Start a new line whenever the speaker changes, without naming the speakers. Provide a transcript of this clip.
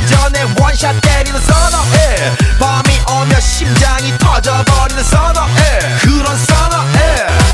오전에 원샷 때리는 선어해